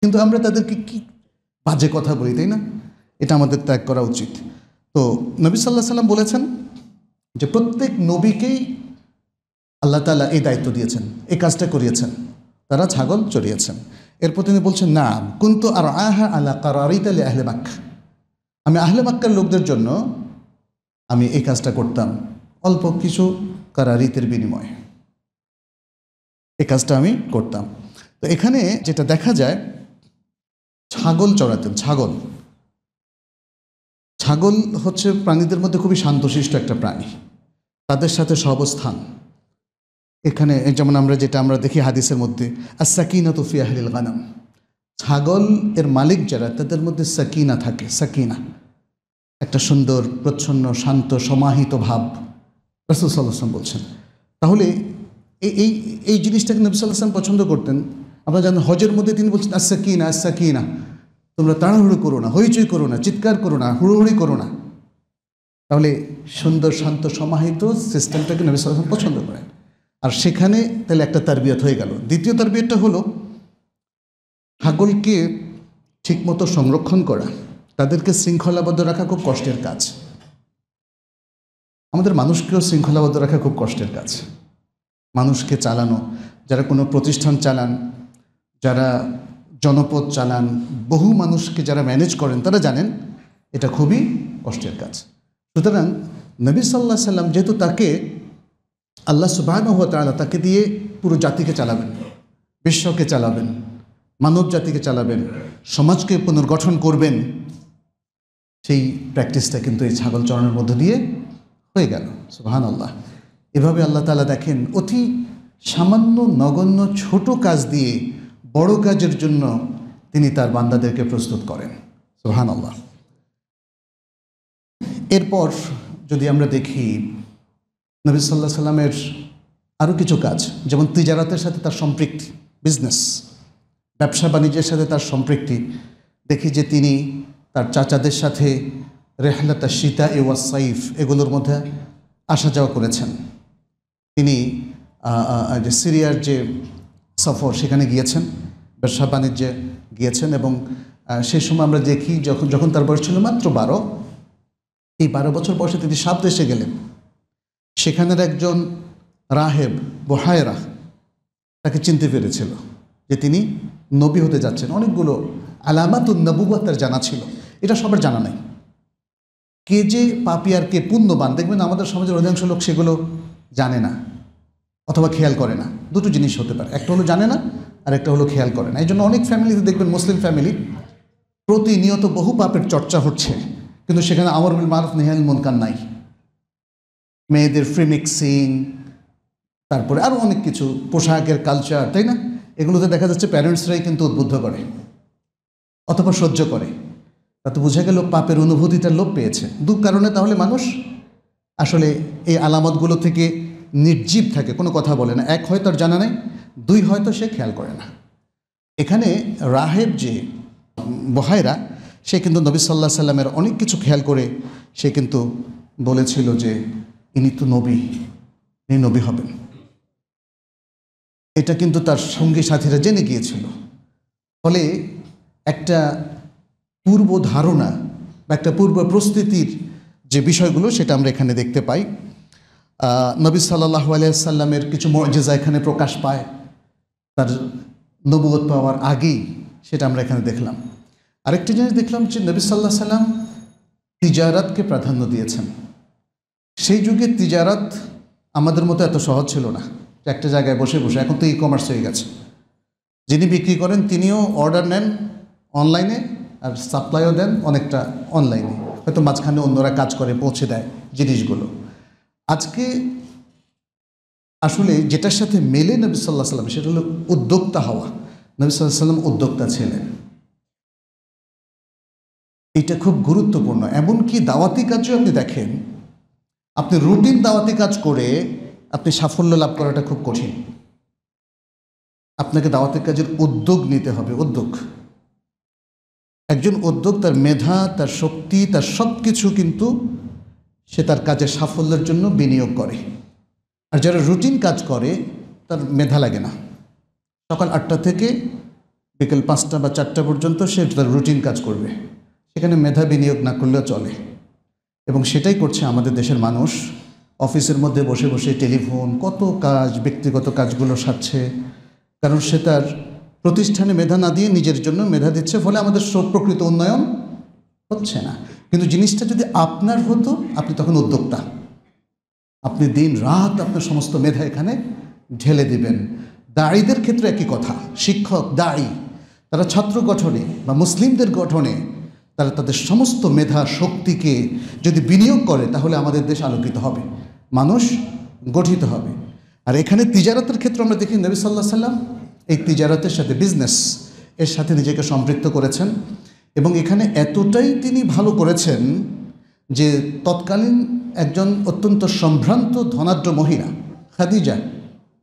কিন্তু আমরা তাদেরকে কি বাজে কথা বলি, তাই না? এটা আমাদের ত্যাগ করা উচিত। তো নবী সাল্লাহ সাল্লাম বলেছেন যে প্রত্যেক নবীকেই আল্লাহ তালা এই দায়িত্ব দিয়েছেন, এই কাজটা করিয়েছেন। তারা ছাগল চড়িয়েছেন। এরপর তিনি বলছেন, না, কিন্তু আর আহা আল্লাহ কারিত আলী আহলে মাক্কা। আমি আহলে মাক্কার লোকদের জন্য আমি এই কাজটা করতাম, অল্প কিছু কারারিতের বিনিময়ে। এই কাজটা আমি করতাম। তো এখানে যেটা দেখা যায়, ছাগল চড়াতেন, ছাগল। ছাগল হচ্ছে প্রাণীদের মধ্যে খুবই শান্তশিষ্ট একটা প্রাণী। তাদের সাথে সহবস্থান এখানে যেমন আমরা যেটা আমরা দেখি হাদিসের মধ্যে আর সাকিনা তুফি আহলিল গানাম। ছাগল এর মালিক যারা, তাদের মধ্যে সাকিনা থাকে, সাকিনা। একটা সুন্দর, প্রচ্ছন্ন, শান্ত, সমাহিত ভাব রসুল সাল্লাম বলছেন। তাহলে এই এই জিনিসটাকে নবী সাল্লাম পছন্দ করতেন। আমরা জানেন হজের মধ্যে তিনি বলছেন আচ্ছা কি না আচ্ছা না তোমরা তাড়াহুড়ো করো না, হইচই করো না, চিৎকার করো না, হুড়োহুড়ি করো না। তাহলে সুন্দর শান্ত সমাহিত সিস্টেমটাকে নবী সাল্লাম পছন্দ করেন। আর সেখানে তাহলে একটা তারবিয়ত হয়ে গেল। দ্বিতীয় তারবিয়তটা হলো ছাগলকে ঠিকমতো সংরক্ষণ করা। তাদেরকে শৃঙ্খলাবদ্ধ রাখা খুব কষ্টের কাজ। আমাদের মানুষকেও শৃঙ্খলাবদ্ধ রাখা খুব কষ্টের কাজ। মানুষকে চালানো, যারা কোনো প্রতিষ্ঠান চালান, যারা জনপদ চালান, বহু মানুষকে যারা ম্যানেজ করেন, তারা জানেন এটা খুবই কষ্টের কাজ। সুতরাং নবী সাল্লাহ সাল্লাম যেহেতু তাকে আল্লাহ সুবাহ তালা তাকে দিয়ে পুরো জাতিকে চালাবেন, বিশ্বকে চালাবেন, মানব জাতিকে চালাবেন, সমাজকে পুনর্গঠন করবেন, সেই প্র্যাকটিসটা কিন্তু এই ছাগল চরণের মধ্য দিয়ে হয়ে গেল সুবাহান আল্লাহ এভাবে আল্লাহ তালা দেখেন অতি সামান্য, নগণ্য, ছোট কাজ দিয়ে বড় কাজের জন্য তিনি তার বান্দাদেরকে প্রস্তুত করেন। সোহান আল্লাহ এরপর যদি আমরা দেখি, নবী সাল্লাহ সাল্লামের আরও কিছু কাজ, যেমন তিজারাতের সাথে তার সম্পৃক্তি, বিজনেস, ব্যবসা বাণিজ্যের সাথে তার সম্পৃক্তি। দেখি যে তিনি তার চাচাদের সাথে রেহলাতা সীতা এ সাইফ এগুলোর মধ্যে আসা যাওয়া করেছেন। তিনি যে সিরিয়ার যে সফর সেখানে গিয়েছেন, ব্যবসা বাণিজ্যে গিয়েছেন এবং সেই সময় আমরা দেখি যখন যখন তার বয়স ছিল মাত্র বারো, এই বারো বছর বয়সে তিনি সাত দেশে গেলেন। সেখানের একজন রাহেব বহায়রা তাকে চিনতে পেরেছিল যে তিনি নবী হতে যাচ্ছেন। অনেকগুলো আলামাতুন নবুয়া তার জানা ছিল। এটা সবার জানা নাই। কে যে পাপি আর কে পুণ্যবান, দেখবেন আমাদের সমাজের অধিকাংশ লোক সেগুলো জানে না। অথবা খেয়াল করে না। দুটো জিনিস হতে পারে। একটা হলো জানে না, আর একটা হলো খেয়াল করে না। এই জন্য অনেক ফ্যামিলিতে দেখবেন মুসলিম ফ্যামিলি প্রতিনিয়ত বহু পাপের চর্চা হচ্ছে। কিন্তু সেখানে আমর বিল মারুফ নেহাল মনকান নাই। মেয়েদের ফ্রি মিক্সিং তারপরে আরও অনেক কিছু, পোশাকের কালচার তাই না? এগুলোতে দেখা যাচ্ছে প্যারেন্টসরাই কিন্তু উদ্বুদ্ধ করে, অথবা সহ্য করে। তাতে বোঝা গেল পাপের অনুভূতিটা লোপ পেয়েছে। দু কারণে তাহলে মানুষ আসলে এই আলামতগুলো থেকে নির্জীব থাকে, কোনো কথা বলে না। এক হয়তো আর জানা নেই, দুই হয়তো সে খেয়াল করে না। এখানে রাহেব যে বহায়রা সে কিন্তু নবী সাল্লাহ সাল্লামের অনেক কিছু খেয়াল করে। সে কিন্তু বলেছিল যে, ইনি তো নবী, ইনি নবী হবেন। এটা কিন্তু তার সঙ্গী সাথীরা জেনে গিয়েছিল। ফলে একটা পূর্ব ধারণা বা একটা পূর্ব প্রস্তুতির যে বিষয়গুলো, সেটা আমরা এখানে দেখতে পাই। নবী সাল্লাহ আলিয়াল্লামের কিছু মর্যাদা এখানে প্রকাশ পায়। তার নবগত পাওয়ার আগেই সেটা আমরা এখানে দেখলাম। আরেকটি জিনিস দেখলাম যে নবী সাল্লাহ সাল্লাম তিজারাতকে প্রাধান্য দিয়েছেন। সেই যুগে তিজারাত আমাদের মতো এত সহজ ছিল না একটা জায়গায় বসে বসে এখন তো ই কমার্স হয়ে গেছে। যিনি বিক্রি করেন তিনিও অর্ডার নেন অনলাইনে আর সাপ্লাইও দেন অনেকটা অনলাইনে হয়তো মাঝখানে অন্যরা কাজ করে পৌঁছে দেয় জিনিসগুলো। আজকে আসলে যেটার সাথে মেলে নবী সাল্লাহ সাল্লাম, সেটা হলো উদ্যোক্তা হওয়া। নবী সাল্লাহ সাল্লাম উদ্যোক্তা ছিলেন। এটা খুব গুরুত্বপূর্ণ। এমনকি দাওয়াতি কাজও আপনি দেখেন, আপনি রুটিন দাওয়াতি কাজ করে আপনি সাফল্য লাভ করাটা খুব কঠিন। আপনাকে দাওয়াতের কাজের উদ্যোগ নিতে হবে, উদ্যোগ। একজন উদ্যোগ তার মেধা, তার শক্তি, তার সব কিছু কিন্তু সে তার কাজের সাফল্যের জন্য বিনিয়োগ করে। আর যারা রুটিন কাজ করে, তার মেধা লাগে না। সকাল আটটা থেকে বিকেল পাঁচটা বা চারটা পর্যন্ত সে তার রুটিন কাজ করবে। সেখানে মেধা বিনিয়োগ না করলেও চলে। এবং সেটাই করছে আমাদের দেশের মানুষ। অফিসের মধ্যে বসে বসে টেলিফোন, কত কাজ, ব্যক্তিগত কাজগুলো সারছে। কারণ সে তার প্রতিষ্ঠানে মেধা না দিয়ে নিজের জন্য মেধা দিচ্ছে, ফলে আমাদের সব প্রকৃত উন্নয়ন হচ্ছে না। কিন্তু জিনিসটা যদি আপনার হতো, আপনি তখন উদ্যোক্তা। আপনি দিন রাত আপনার সমস্ত মেধা এখানে ঢেলে দিবেন। দাড়িদের ক্ষেত্রে একই কথা। শিক্ষক, দাড়ি, তারা ছাত্র গঠনে বা মুসলিমদের গঠনে তারা তাদের সমস্ত মেধা, শক্তিকে যদি বিনিয়োগ করে, তাহলে আমাদের দেশ আলোকিত হবে। মানুষ গঠিত হবে। আর এখানে তিজারতের ক্ষেত্রে আমরা দেখি নবী সাল্লাহ সাল্লাম এই তিজারতের সাথে বিজনেস এর সাথে নিজেকে সম্পৃক্ত করেছেন। এবং এখানে এতটাই তিনি ভালো করেছেন যে তৎকালীন একজন অত্যন্ত সম্ভ্রান্ত ধনাঢ্য মহিলা, খাদিজা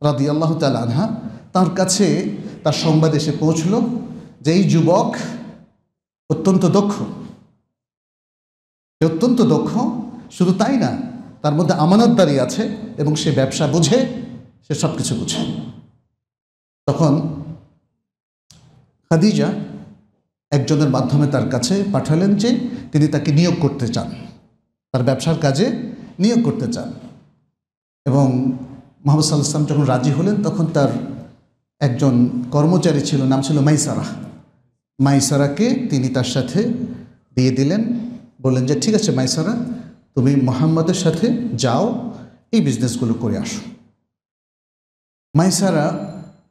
রাদি আল্লাহ তাল আনহা, তার কাছে তার সংবাদ এসে পৌঁছল যে এই যুবক অত্যন্ত দক্ষ। অত্যন্ত দক্ষ, শুধু তাই না, তার মধ্যে আমানতদারি আছে এবং সে ব্যবসা বুঝে, সে সব কিছু বুঝে। তখন খাদিজা একজনের মাধ্যমে তার কাছে পাঠালেন যে তিনি তাকে নিয়োগ করতে চান। তার ব্যবসার কাজে নিয়োগ করতে চান। এবং মোহাম্মদ সাল্লাহ ইসলাম যখন রাজি হলেন, তখন তার একজন কর্মচারী ছিল, নাম ছিল মাইসারা মাইসারাকে তিনি তার সাথে দিয়ে দিলেন। বললেন যে, ঠিক আছে মাইসারা তুমি মোহাম্মদের সাথে যাও, এই বিজনেসগুলো করে আসো। মাইসারা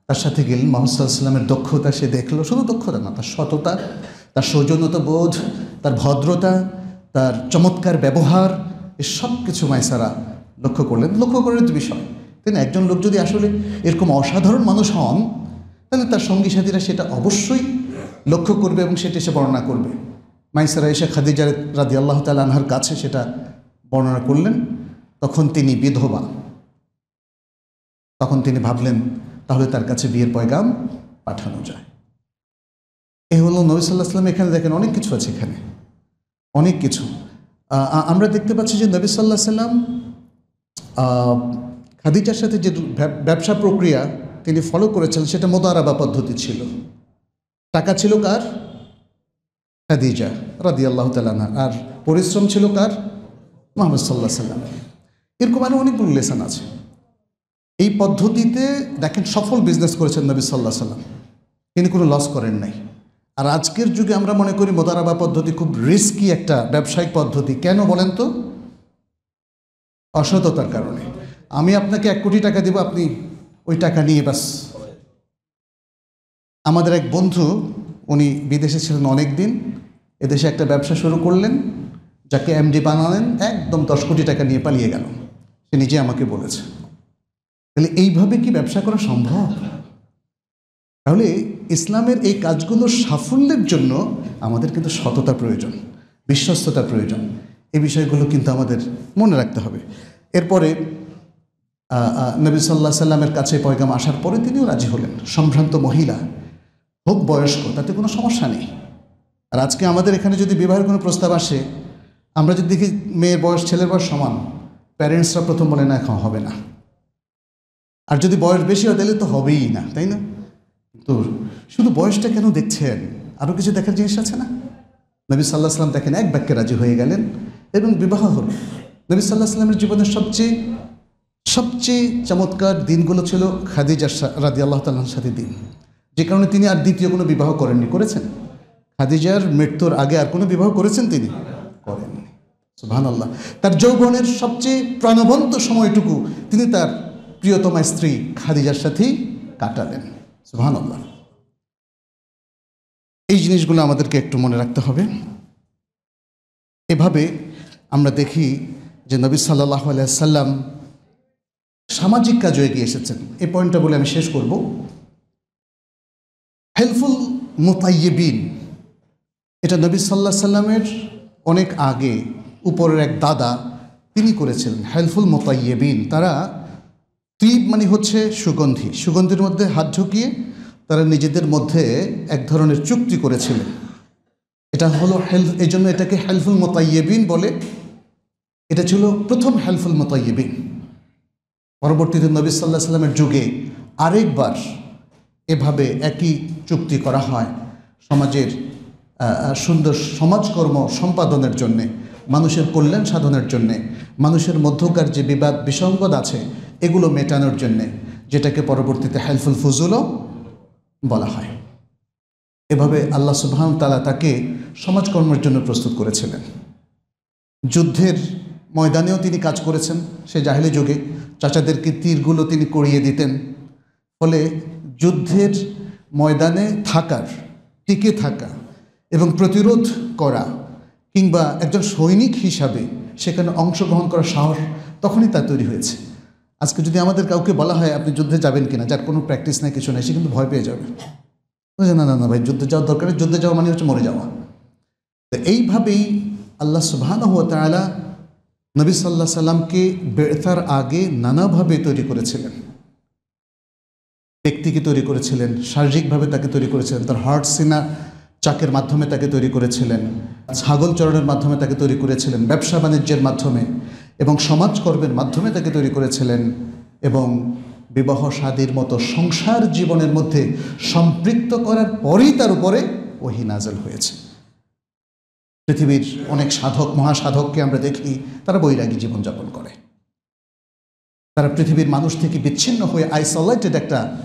তার সাথে গেলেন মোহাম্মদ সাল্লাহ সাল্লামের দক্ষতা সে দেখল। শুধু দক্ষতা না, তার সততা, তার সৌজন্যতা বোধ, তার ভদ্রতা, তার চমৎকার ব্যবহার, এ সব কিছু মাইসারা লক্ষ্য করলেন। লক্ষ্য করার বিষয়, তাই না? একজন লোক যদি আসলে এরকম অসাধারণ মানুষ হন, তাহলে তার সঙ্গী সাথীরা সেটা অবশ্যই লক্ষ্য করবে এবং সেটা এসে বর্ণনা করবে। মাইসারা এসে খাদিজা রাদি আল্লাহ তাল আনহার কাছে সেটা বর্ণনা করলেন। তখন তিনি বিধবা। তখন তিনি ভাবলেন তাহলে তার কাছে বিয়ের পয়গাম পাঠানো যায়। এ হলো নবী সাল্লাহ সাল্লাম এখানে দেখেন অনেক কিছু আছে এখানে। অনেক কিছু। আমরা দেখতে পাচ্ছি যে নবী সাল্লাহ সাল্লাম খাদিজার সাথে যে ব্যবসা প্রক্রিয়া তিনি ফলো করেছেন, সেটা মোদারাবা পদ্ধতি ছিল। টাকা ছিল কার? খাদিজা রাদি আল্লাহ তালানা আর পরিশ্রম ছিল কার? মোহাম্মদ সাল্লাহ সাল্লাম এরকম আরও অনেকগুলো লেসন আছে। এই পদ্ধতিতে দেখেন সফল বিজনেস করেছেন নবী সাল্লাহ সাল্লাম। তিনি কোনো লস করেন নাই। আর আজকের যুগে আমরা মনে করি মোদারাবা পদ্ধতি খুব রিস্কি একটা ব্যবসায়িক পদ্ধতি। কেন বলেন তো? অসততার কারণে। আমি আপনাকে এক কোটি টাকা দিব, আপনি ওই টাকা নিয়ে বাস আমাদের এক বন্ধু, উনি বিদেশে ছিলেন অনেক দিন এদেশে একটা ব্যবসা শুরু করলেন, যাকে এমডি বানালেন, একদম দশ কোটি টাকা নিয়ে পালিয়ে গেল। সে নিজে আমাকে বলেছে। তাহলে এইভাবে কি ব্যবসা করা সম্ভব? তাহলে ইসলামের এই কাজগুলোর সাফল্যের জন্য আমাদের কিন্তু সততা প্রয়োজন, বিশ্বস্ততা প্রয়োজন। এই বিষয়গুলো কিন্তু আমাদের মনে রাখতে হবে। এরপরে নবী সাল্লাহ সাল্লামের কাছে পয়গাম আসার পরে তিনিও রাজি হলেন। সম্ভ্রান্ত মহিলা, হোক বয়স্ক, তাতে কোনো সমস্যা নেই। আর আজকে আমাদের এখানে যদি বিবাহের কোনো প্রস্তাব আসে, আমরা যদি দেখি মেয়ের বয়স, ছেলের বয়স সমান প্যারেন্টসরা প্রথম বলে না, এখন হবে না। আর যদি বয়স বেশি হয় তাহলে তো হবেই না, তাই না? তো শুধু বয়সটা কেন দেখছেন? আরও কিছু দেখার জিনিস আছে না? নবী সাল্লাহ সাল্লাম দেখেন, এক বাক্যে রাজি হয়ে গেলেন এবং বিবাহ হলো। নবী সাল্লাহ সাল্লামের জীবনের সবচেয়ে সবচেয়ে চমৎকার দিনগুলো ছিল খাদিজার রাদি আল্লাহ তাল্লাহর সাথে দিন। যে কারণে তিনি আর দ্বিতীয় কোনো বিবাহ করেননি, করেছেন? খাদিজার মৃত্যুর আগে আর কোনো বিবাহ করেছেন তিনি? করেননি। সুবহান আল্লাহ তার যৌবনের সবচেয়ে প্রাণবন্ত সময়টুকু তিনি তার প্রিয়তমা স্ত্রী খাদিজার সাথেই কাটালেন। সুবহান আল্লাহ এই জিনিসগুলো আমাদেরকে একটু মনে রাখতে হবে। এভাবে আমরা দেখি যে নবী সাল্লাহ সাল্লাম সামাজিক কাজও এগিয়ে এসেছেন। এই পয়েন্টটা বলে আমি শেষ করব। হেল্পফুল মোতাইয়েবিন এটা নবী সাল্লাহ সাল্লামের অনেক আগে উপরের এক দাদা তিনি করেছিলেন, হেল্পফুল মোতাইয়েবিন তারা তীব মানে হচ্ছে সুগন্ধি। সুগন্ধির মধ্যে হাত ঢুকিয়ে তারা নিজেদের মধ্যে এক ধরনের চুক্তি করেছিলেন এটা হলো হেলফ এই জন্য এটাকে হেল্পফুল মোতাইয়েবিন বলে। এটা ছিল প্রথম হেল্পফুল মোতাইয়েবিন। পরবর্তীতে নবী সাল্লাহ সাল্লামের যুগে আরেকবার এভাবে একই চুক্তি করা হয় সমাজের সুন্দর সমাজকর্ম সম্পাদনের জন্যে, মানুষের কল্যাণ সাধনের জন্যে। মানুষের মধ্যকার যে বিবাদ বিসঙ্গত আছে এগুলো মেটানোর জন্যে, যেটাকে পরবর্তীতে হেল্পফুল ফুজুলও বলা হয়। এভাবে আল্লাহ সুবহান তালা তাকে সমাজকর্মের জন্য প্রস্তুত করেছিলেন। যুদ্ধের ময়দানেও তিনি কাজ করেছেন, সে জাহেলি যুগে। চাচাদেরকে তীরগুলো তিনি করিয়ে দিতেন। ফলে যুদ্ধের ময়দানে থাকার, টিকে থাকা এবং প্রতিরোধ করা কিংবা একজন সৈনিক হিসাবে সেখানে অংশগ্রহণ করার সাহস তখনই তা তৈরি হয়েছে। আজকে যদি আমাদের কাউকে বলা হয় আপনি যুদ্ধে যাবেন কিনা, যার কোনো প্র্যাকটিস নেই, কিছু নেই, সে কিন্তু ভয় পেয়ে যাবে। না না না, ভাই, যুদ্ধে যাওয়ার দরকার যুদ্ধে যাওয়া মানে হচ্ছে মরে যাওয়া। তো এইভাবেই আল্লাহ সুবহানাহু ওয়া তাআলা নবী সাল্লাহ সাল্লামকে বেতার আগে নানাভাবে তৈরি করেছিলেন। ব্যক্তিকে তৈরি করেছিলেন, শারীরিকভাবে তাকে তৈরি করেছিলেন, তার হার্ট সিনা চাকের মাধ্যমে তাকে তৈরি করেছিলেন, ছাগল চরণের মাধ্যমে তাকে তৈরি করেছিলেন, ব্যবসা বাণিজ্যের মাধ্যমে। এবং সমাজকর্মের মাধ্যমে তাকে তৈরি করেছিলেন এবং বিবাহ শাদীর মতো সংসার জীবনের মধ্যে সম্পৃক্ত করার পরেই তার উপরে ওহি নাজল হয়েছে। পৃথিবীর অনেক সাধক, মহাসাধককে আমরা দেখি, তারা বৈরাগী জীবনযাপন করে। তারা পৃথিবীর মানুষ থেকে বিচ্ছিন্ন হয়ে আইসোলেটেড একটা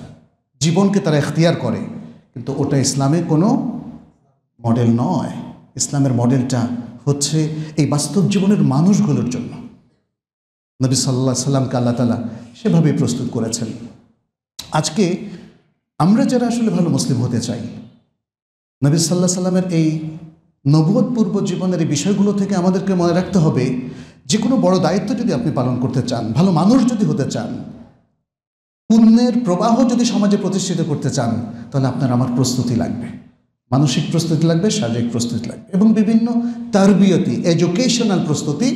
জীবনকে তারা এখতিয়ার করে। কিন্তু ওটা ইসলামের কোনো মডেল নয়। ইসলামের মডেলটা হচ্ছে এই বাস্তব জীবনের মানুষগুলোর জন্য। নবী সাল্লাহ সাল্লামকে আল্লাহ তালা সেভাবেই প্রস্তুত করেছেন। আজকে আমরা যারা আসলে ভালো মুসলিম হতে চাই, নবী সাল্লাহ সাল্লামের এই নবুয়ত পূর্ব জীবনের এই বিষয়গুলো থেকে আমাদেরকে মনে রাখতে হবে যে কোনো বড় দায়িত্ব যদি আপনি পালন করতে চান, ভালো মানুষ যদি হতে চান, পুণ্যের প্রবাহ যদি সমাজে প্রতিষ্ঠিত করতে চান, তাহলে আপনার আমার প্রস্তুতি লাগবে। মানসিক প্রস্তুতি লাগবে, শারীরিক প্রস্তুতি লাগবে এবং বিভিন্ন তারবিয়তি এডুকেশনাল প্রস্তুতি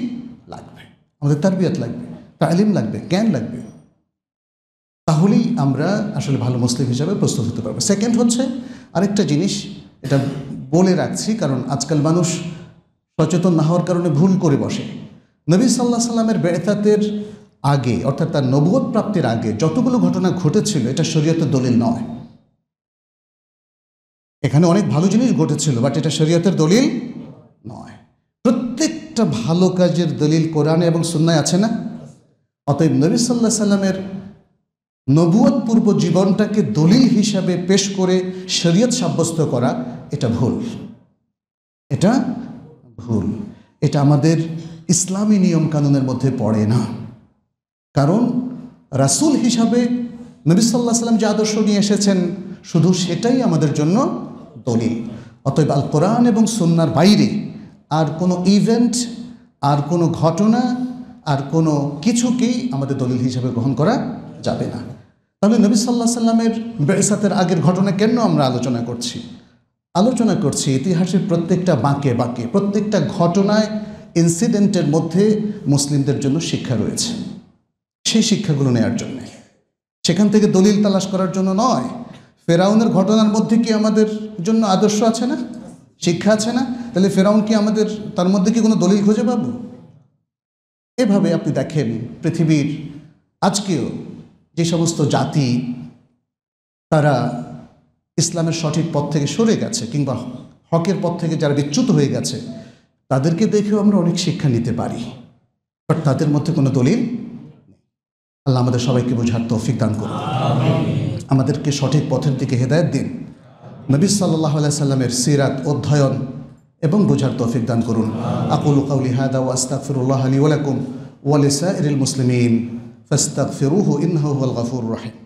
আমাদের তারবিয়ত লাগবে, তালিম লাগবে, জ্ঞান লাগবে। তাহলেই আমরা আসলে ভালো মুসলিম হিসাবে প্রস্তুত হতে পারব। সেকেন্ড হচ্ছে আরেকটা জিনিস, এটা বলে রাখছি, কারণ আজকাল মানুষ সচেতন না হওয়ার কারণে ভুল করে বসে। নবী সাল্লাহ সাল্লামের বেড়াতের আগে, অর্থাৎ তার নবুয়ত প্রাপ্তির আগে যতগুলো ঘটনা ঘটেছিল, এটা শরীয়তের দলিল নয়। এখানে অনেক ভালো জিনিস ঘটেছিল বাট এটা শরীয়তের দলিল নয়। প্রত্যেকটা ভালো কাজের দলিল কোরআনে এবং সুন্নায় আছে না? অতএব নবী সাল্লাহ সাল্লামের নবুয়ত পূর্ব জীবনটাকে দলিল হিসাবে পেশ করে শরীয়ত সাব্যস্ত করা, এটা ভুল। এটা ভুল। এটা আমাদের ইসলামী নিয়ম কানুনের মধ্যে পড়ে না। কারণ রাসূল হিসাবে নবী সাল্লাহ সাল্লাম যে আদর্শ নিয়ে এসেছেন, শুধু সেটাই আমাদের জন্য দলিল। অতএব আল কোরআন এবং সুন্নার বাইরে আর কোনো ইভেন্ট আর কোনো ঘটনা, আর কোনো কিছুকেই আমাদের দলিল হিসাবে গ্রহণ করা যাবে না। তাহলে নবী সাল্লাহ সাল্লামের বেসাতের আগের ঘটনা কেন আমরা আলোচনা করছি? আলোচনা করছি ইতিহাসের প্রত্যেকটা বাঁকে বাঁকে, প্রত্যেকটা ঘটনায় ইনসিডেন্টের মধ্যে মুসলিমদের জন্য শিক্ষা রয়েছে। সেই শিক্ষাগুলো নেয়ার জন্য। সেখান থেকে দলিল তালাশ করার জন্য নয়। ফেরাউনের ঘটনার মধ্যে কি আমাদের জন্য আদর্শ আছে না? শিক্ষা আছে না? তাহলে ফেরাউন কি আমাদের, তার মধ্যে কি কোনো দলিল খুঁজে পাবো? এভাবে আপনি দেখেন পৃথিবীর আজকেও যে সমস্ত জাতি তারা ইসলামের সঠিক পথ থেকে সরে গেছে কিংবা হকের পথ থেকে যারা বিচ্যুত হয়ে গেছে, তাদেরকে দেখেও আমরা অনেক শিক্ষা নিতে পারি। বাট তাদের মধ্যে কোনো দলিল আল্লাহ আমাদের সবাইকে বোঝার তৌফিক দান করুন। আমাদেরকে সঠিক পথের দিকে হেদায়ত দিন। নবী সাল্লাহ সাল্লামের সিরাত অধ্যয়ন এবং বোঝার তৌফিক দান করুন আকুল কাউলি হাদা ও আস্তাকফিরুল্লাহ আলী ওয়ালাকুম ওয়ালিসা ইরিল মুসলিমিন ফাস্তাকফিরুহু ইন্নাহু হুয়াল গাফুর রাহিম